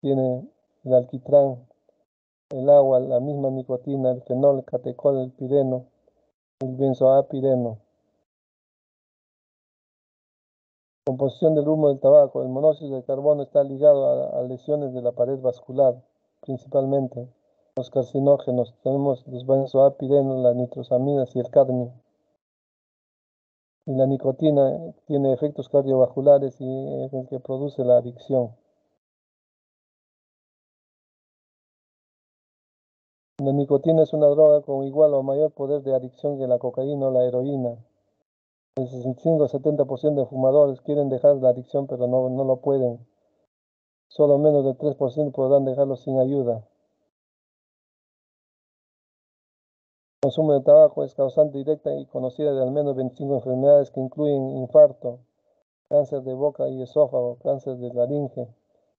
[SPEAKER 1] tiene el alquitrán, el agua, la misma nicotina, el fenol, el catecol, el pireno, el benzoapireno. Composición del humo del tabaco. El monóxido de carbono está ligado a, lesiones de la pared vascular, principalmente. Los carcinógenos, tenemos los benzoapirenos, las nitrosaminas y el cadmio. Y la nicotina tiene efectos cardiovasculares y es el que produce la adicción. La nicotina es una droga con igual o mayor poder de adicción que la cocaína o la heroína. El 65-70% de fumadores quieren dejar la adicción, pero no, no lo pueden. Solo menos del 3% podrán dejarlo sin ayuda. El consumo de tabaco es causante directa y conocida de al menos 25 enfermedades que incluyen infarto, cáncer de boca y esófago, cáncer de laringe,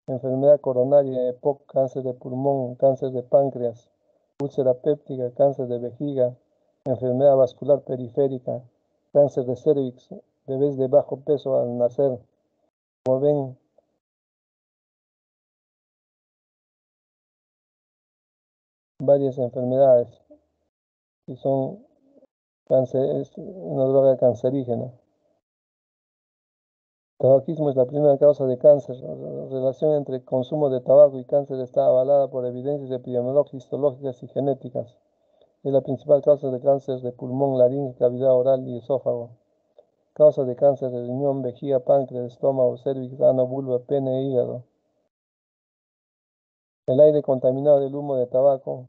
[SPEAKER 1] enfermedad coronaria, EPOC, cáncer de pulmón, cáncer de páncreas, úlcera péptica, cáncer de vejiga, enfermedad vascular periférica, cáncer de cervix, bebés de bajo peso al nacer. Como ven, varias enfermedades y son cáncer, es una droga cancerígena. Tabaquismo es la primera causa de cáncer. La relación entre consumo de tabaco y cáncer está avalada por evidencias epidemiológicas, histológicas y genéticas. Es la principal causa de cáncer de pulmón, laringe, cavidad oral y esófago. Causa de cáncer de riñón, vejiga, páncreas, estómago, cervix, ano, vulva, pene e hígado. El aire contaminado del humo de tabaco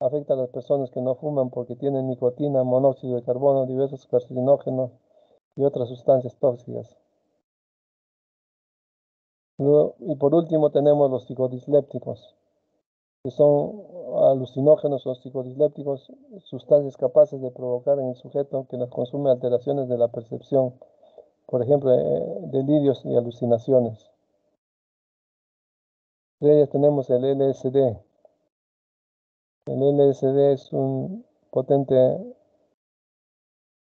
[SPEAKER 1] afecta a las personas que no fuman porque tienen nicotina, monóxido de carbono, diversos carcinógenos y otras sustancias tóxicas y por último tenemos los psicodislépticos, que son alucinógenos o psicodislépticos, sustancias capaces de provocar en el sujeto que nos consume alteraciones de la percepción, por ejemplo, eh, delirios y alucinaciones. De ellas tenemos el LSD. El LSD es un potente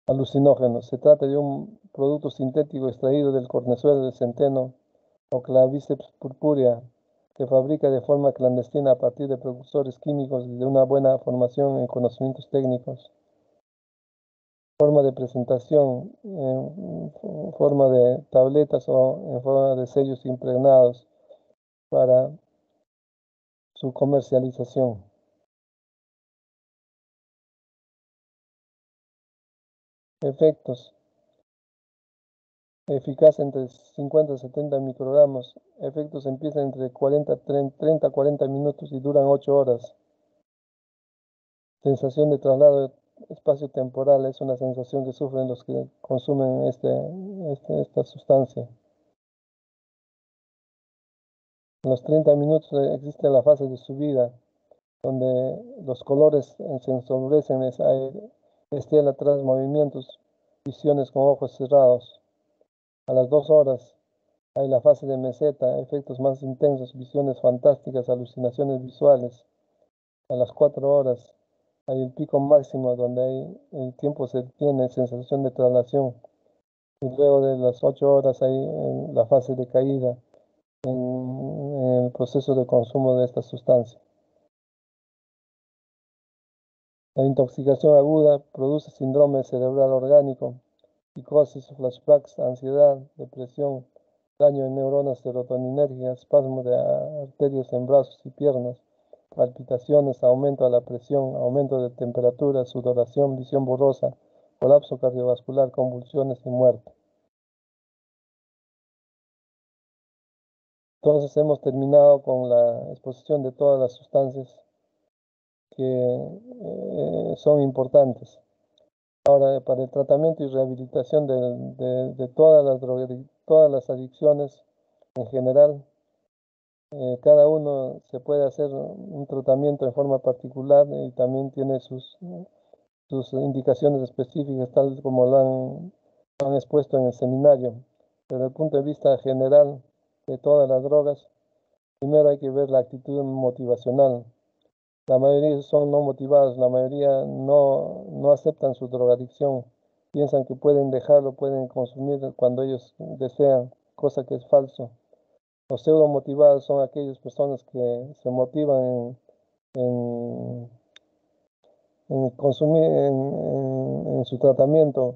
[SPEAKER 1] alucinógeno. Se trata de un producto sintético extraído del cornezuelo del centeno o clavíceps purpúrea, que fabrica de forma clandestina a partir de precursores químicos y de una buena formación en conocimientos técnicos. Forma de presentación en forma de tabletas o en forma de sellos impregnados para su comercialización. Efectos eficaz entre 50 y 70 microgramos. Efectos empiezan entre 40, 30 40 minutos y duran 8 horas. Sensación de traslado espacio-temporal es una sensación que sufren los que consumen este, este, esta sustancia. En los 30 minutos existe la fase de subida, donde los colores se ensombrecen, hay estela tras movimientos, visiones con ojos cerrados. A las dos horas hay la fase de meseta, efectos más intensos, visiones fantásticas, alucinaciones visuales. A las cuatro horas hay el pico máximo donde el tiempo se tiene sensación de traslación. y luego de las ocho horas hay en la fase de caída en, el proceso de consumo de esta sustancia. La intoxicación aguda produce síndrome cerebral orgánico, psicosis, flashbacks, ansiedad, depresión, daño en neuronas serotoninérgicas, espasmo de arterias en brazos y piernas, palpitaciones, aumento de la presión, aumento de temperatura, sudoración, visión borrosa, colapso cardiovascular, convulsiones y muerte. Entonces hemos terminado con la exposición de todas las sustancias que eh, son importantes. Ahora, para el tratamiento y rehabilitación de, todas, las todas las adicciones en general, eh, cada uno se puede hacer un tratamiento en forma particular y también tiene sus, indicaciones específicas, tal como lo han, han expuesto en el seminario. Desde el punto de vista general de todas las drogas, primero hay que ver la actitud motivacional. La mayoría son no motivados, la mayoría no, no aceptan su drogadicción, piensan que pueden dejarlo, pueden consumir cuando ellos desean, cosa que es falso. Los pseudo motivados son aquellas personas que se motivan en, consumir en, su tratamiento,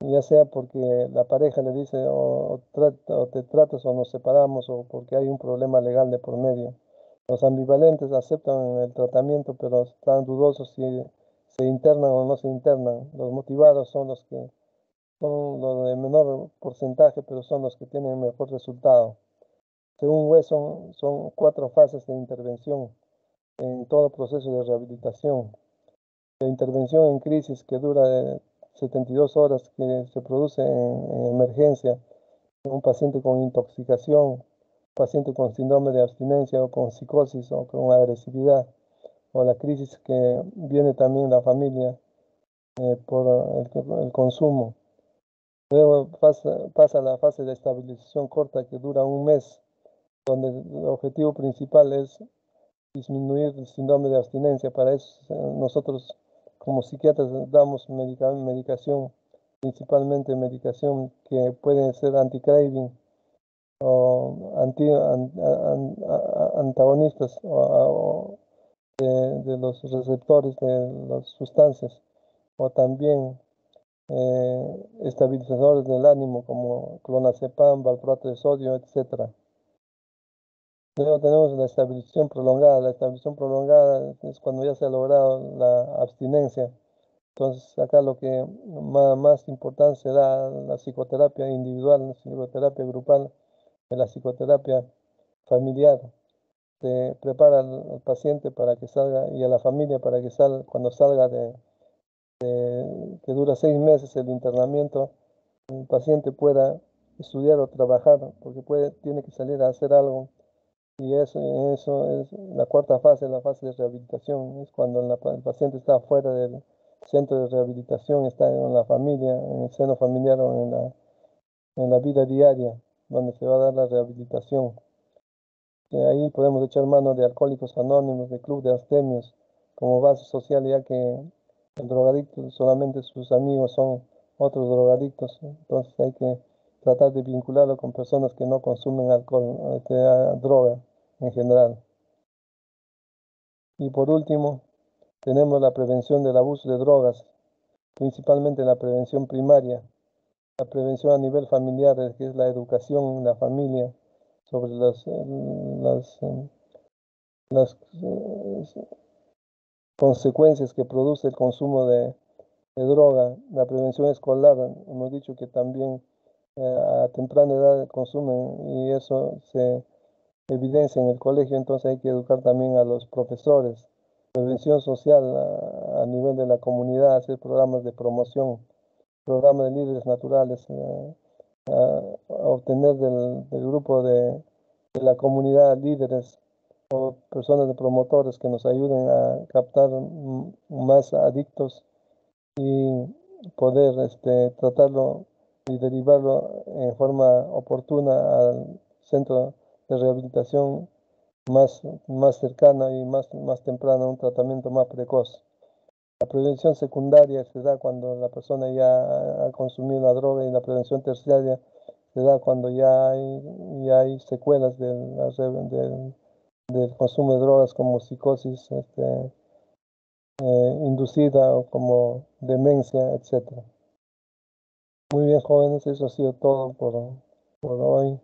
[SPEAKER 1] ya sea porque la pareja le dice o, te tratas o nos separamos o porque hay un problema legal de por medio. Los ambivalentes aceptan el tratamiento, pero están dudosos si se internan o no se internan. Los motivados son los que son los de menor porcentaje, pero son los que tienen mejor resultado. Según Wesson, son cuatro fases de intervención en todo proceso de rehabilitación. La intervención en crisis que dura 72 horas, que se produce en, emergencia, en un paciente con intoxicación, paciente con síndrome de abstinencia o con psicosis o con agresividad, o la crisis que viene también la familia eh, por el, consumo. Luego pasa, pasa la fase de estabilización corta que dura un mes donde el objetivo principal es disminuir el síndrome de abstinencia. Para eso eh, nosotros como psiquiatras damos medicación, principalmente medicación que puede ser anti-craving o anti, antagonistas de, los receptores de las sustancias o también eh, estabilizadores del ánimo como clonazepam, valproato de sodio, etcétera. Luego tenemos la estabilización prolongada. La estabilización prolongada es cuando ya se ha logrado la abstinencia. Entonces, acá lo que más, importancia da la psicoterapia individual, la psicoterapia grupal, la psicoterapia familiar. Se prepara al, paciente para que salga y a la familia para que salga, cuando salga de, que dura seis meses el internamiento, el paciente pueda estudiar o trabajar, porque puede, tiene que salir a hacer algo. Y eso, eso es la cuarta fase, la fase de rehabilitación, es cuando el paciente está fuera del centro de rehabilitación, está en la familia, en el seno familiar o en la, en la vida diaria, donde se va a dar la rehabilitación. Y ahí podemos echar mano de alcohólicos anónimos, de club de astemios, como base social, ya que el drogadicto solamente sus amigos son otros drogadictos, entonces hay que tratar de vincularlo con personas que no consumen alcohol, este, droga en general. Y por último, tenemos la prevención del abuso de drogas, principalmente la prevención primaria, la prevención a nivel familiar, que es la educación en la familia sobre las, las, las consecuencias que produce el consumo de, droga, la prevención escolar, hemos dicho que también eh, a temprana edad consumen y eso se evidencia en el colegio, entonces hay que educar también a los profesores. Prevención social a, nivel de la comunidad, hacer programas de promoción, programas de líderes naturales, eh, obtener del, grupo de, de, la comunidad líderes o personas de promotores que nos ayuden a captar más adictos y poder este, tratarlo y derivarlo en forma oportuna al centro de rehabilitación más, más cercana y más, más temprana, un tratamiento más precoz. La prevención secundaria se da cuando la persona ya ha consumido la droga y la prevención terciaria se da cuando ya hay, ya hay secuelas del, del, consumo de drogas como psicosis este, eh, inducida o como demencia, etc. Muy bien, jóvenes, eso ha sido todo por, por hoy.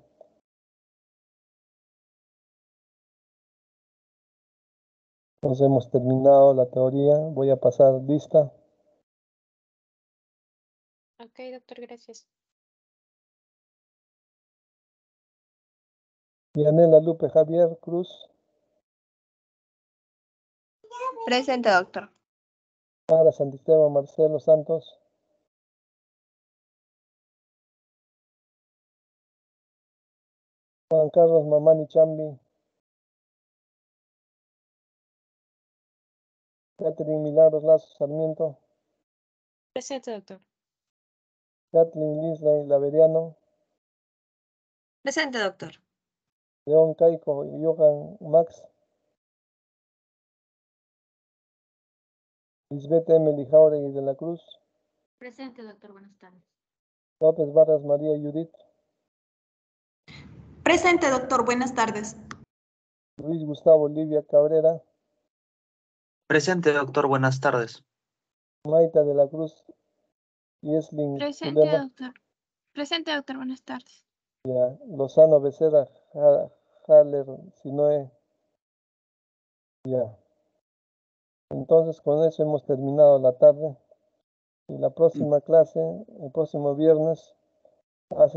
[SPEAKER 1] Entonces hemos terminado la teoría. Voy a pasar lista.
[SPEAKER 2] Ok, doctor, gracias.
[SPEAKER 1] Yanela Lupe Javier Cruz.
[SPEAKER 3] Presente, doctor.
[SPEAKER 1] Sara Santisteban Marcelo Santos. Juan Carlos Mamani Chambi. Catherine Milagros Lazo Sarmiento.
[SPEAKER 2] Presente, doctor.
[SPEAKER 1] Kathleen Lisley Laveriano.
[SPEAKER 3] Presente, doctor.
[SPEAKER 1] León Caico y Johan Max. Lisbeth Emily Jauregui de la Cruz.
[SPEAKER 2] Presente, doctor. Buenas tardes.
[SPEAKER 1] López Vargas María Judith.
[SPEAKER 3] Presente, doctor. Buenas tardes.
[SPEAKER 1] Luis Gustavo Olivia Cabrera.
[SPEAKER 4] Presente, doctor. Buenas tardes.
[SPEAKER 1] Maita de la Cruz. Yeslin
[SPEAKER 5] Presente,
[SPEAKER 1] Zulema.
[SPEAKER 5] doctor. Presente, doctor. Buenas tardes.
[SPEAKER 1] Ya, Lozano Becerra Ja- Haller Sinoe. Ya. Entonces con eso hemos terminado la tarde. Y la próxima clase, el próximo viernes, hace